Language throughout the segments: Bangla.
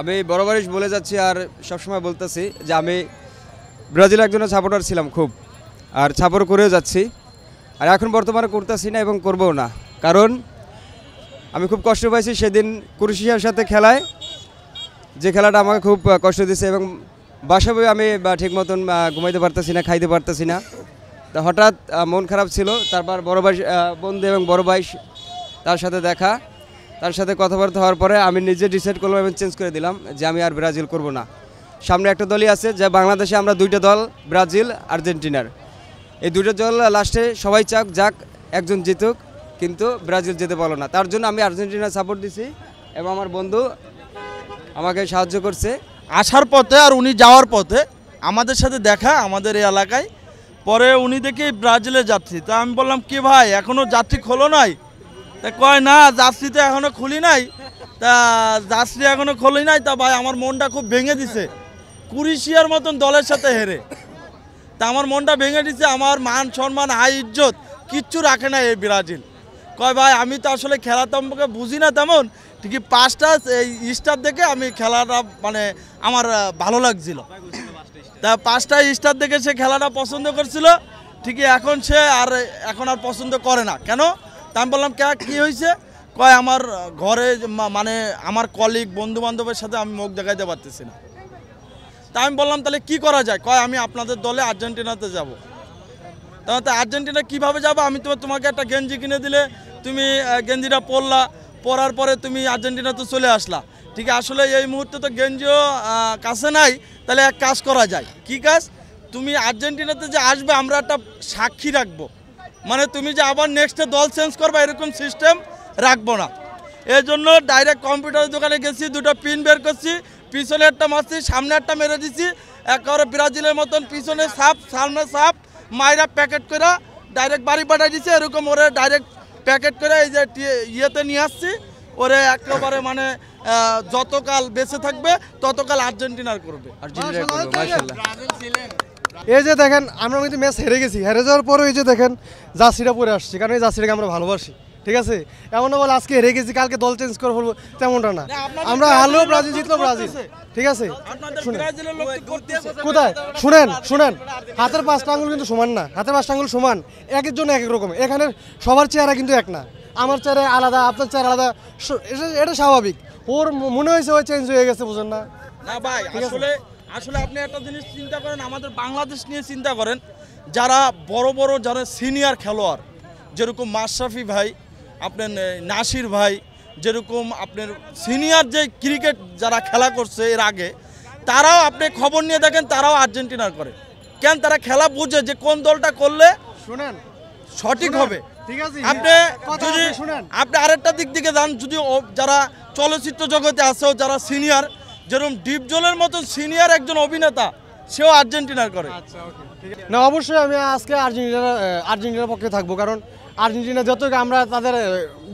আমি বরাবরই বলে যাচ্ছি আর সবসময় বলতেছি যে আমি ব্রাজিল একজনের সাপোর্টার ছিলাম খুব। আর সাপোর্ট করেও যাচ্ছি। আর এখন বর্তমানে করতেছি না এবং করবও না। কারণ আমি খুব কষ্ট পাইছি সেদিন ক্রোয়েশিয়ার সাথে খেলায়। যে খেলাটা আমাকে খুব কষ্ট দিয়েছে এবং বাসায় আমি ঠিক মতন ঘুমাইতে পারতেছি না, খাইতে পারতেছি না। তা হঠাৎ মন খারাপ ছিল। তারপর বড় ভাই বন্ধু এবং বড় ভাই তার সাথে দেখা। তার সাথে কথাবার্তা হওয়ার পরে আমি নিজে ডিসাইড করলাম এবং চেঞ্জ করে দিলাম যে আমি আর ব্রাজিল করব না। সামনে একটা দলই আছে যে বাংলাদেশে আমরা দুইটা দল, ব্রাজিল, আর্জেন্টিনার। এই দুইটা দল লাস্টে সবাই চাক, যাক, একজন জিতুক, কিন্তু ব্রাজিল যেতে পারল না। তার জন্য আমি আর্জেন্টিনা সাপোর্ট দিছি এবং আমার বন্ধু আমাকে সাহায্য করছে। আসার পথে আর উনি যাওয়ার পথে আমাদের সাথে দেখা, আমাদের এই এলাকায়। পরে উনি দেখে ব্রাজিলে যাচ্ছি তা আমি বললাম, কি ভাই এখনও যাত্রী খোলো নাই? তা কয়, না যাত্রী তো এখনও খুলি নাই। তা যাত্রী এখনও খুলি নাই। তা ভাই, আমার মনটা খুব ভেঙে দিছে। কুরিশিয়ার মতন দলের সাথে হেরে। তা আমার মনটা ভেঙে দিছে। আমার মান সম্মান হাই ইজ্জত কিচ্ছু রাখে না এই ব্রাজিল। কয়, ভাই, আমি তো আসলে খেলা সম্পর্কে বুঝি না তেমন। ঠিকই পাঁচটা, এই স্টার দেখে আমি খেলাটা মানে আমার ভালো লাগছিল। তা পাঁচটা স্টার দেখে সে খেলাটা পছন্দ করছিল। ঠিকই এখন সে আর, এখন আর পছন্দ করে না। কেন? তা আমি বললাম, কে, কী হয়েছে কয়, আমার ঘরে মানে আমার কলিগ বন্ধু বান্ধবের সাথে আমি মুখ দেখাইতে পারতেছি না। তা আমি বললাম, তাহলে কি করা যায়? কয়, আমি আপনাদের দলে আর্জেন্টিনাতে যাব। তাহলে তো আর্জেন্টিনা কীভাবে যাব? আমি তো তোমাকে একটা গেঞ্জি কিনে দিলে, তুমি গেঞ্জিটা পরলা, পরার পরে তুমি আর্জেন্টিনাতে চলে আসলা। ঠিক আসলে এই মুহূর্তে তো গেঞ্জিও কাছে নাই। তাহলে এক কাজ করা যায়। কি কাজ? তুমি আর্জেন্টিনাতে যে আসবে, আমরা একটা সাক্ষী রাখব। মানে তুমি যে আবার নেক্সটে দল চেঞ্জ করবে এরকম সিস্টেম রাখব না। এই জন্য ডাইরেক্ট কম্পিউটারের দোকানে গেছি দুটো পিন বের করছি পিছনে একটা মারছি সামনে একটা মেরে দিছি একেবারে ব্রাজিলের মতন পিছনে সাপ সামনে সাপ মাইরা প্যাকেট করে ডাইরেক্ট বাড়ি পাঠাই দিছে এরকম ওরে ডাইরেক্ট প্যাকেট করে এই যে ইয়েতে নিয়ে আসছি ওরে একেবারে মানে যতকাল বেঁচে থাকবে ততকাল আর্জেন্টিনার করবে। আর্জেন্টিনা করব মাশাআল্লাহ। এই যে দেখেন আমরা কিন্তু ম্যাচ হেরে গেছি। হেরে যাওয়ার পরে এই যে দেখেন জার্সিটা পরে আসছি। কারণ এই জার্সিটাকে আমরা ভালোবাসি। ঠিক আছে? এমন না বলে আজকে হেরে গেছি কালকে দল চেঞ্জ করে ফেলব তেমনটা না। আমরা হারলেও ব্রাজিল জিতলো ব্রাজিল। ঠিক আছে? কোথায়? শুনেন শুনেন। হাতের পাঁচটা আঙুল কিন্তু সমান না। হাতের পাঁচটা আঙুল সমান। এক জন্য এক এক রকম। এখানে সবার চেহারা কিন্তু এক না। আমার চেহারা আলাদা আপনার চেহারা আলাদা। এটা- স্বাভাবিক। ওর মনে হয়েছে ওই চেঞ্জ হয়ে গেছে বুঝেন না? না ভাই আসলে আসলে আপনি একটা জিনিস চিন্তা করেন আমাদের বাংলাদেশ নিয়ে চিন্তা করেন যারা বড় বড় যারা সিনিয়র খেলোয়াড় যেরকম মাশরাফি ভাই আপনার নাসির ভাই যেরকম আপনার সিনিয়র যে ক্রিকেট যারা খেলা করছে এর আগে তারাও আপনি খবর নিয়ে দেখেন তারাও আর্জেন্টিনার করে। কেন তারা খেলা বুঝে যে কোন দলটা করলে শুনেন। সঠিক হবে? ঠিক আছে আপনি যদি আপনি আরেকটা দিক দিকে যান যদি ও- যারা চলচ্চিত্র জগতে আছেও যারা সিনিয়র যেরকম ডিপজলের মতন সিনিয়র একজন অভিনেতা সেও আর্জেন্টিনার করে। না অবশ্যই আমি আজকে আর্জেন্টিনার আর্জেন্টিনার পক্ষে থাকব কারণ আর্জেন্টিনা যত আমরা তাদের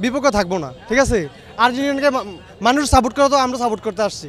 বিপক্ষে থাকব না ঠিক আছে? আর্জেন্টিনাকে মানুষ সাপোর্ট করে তো আমরা সাপোর্ট করতে আসছি।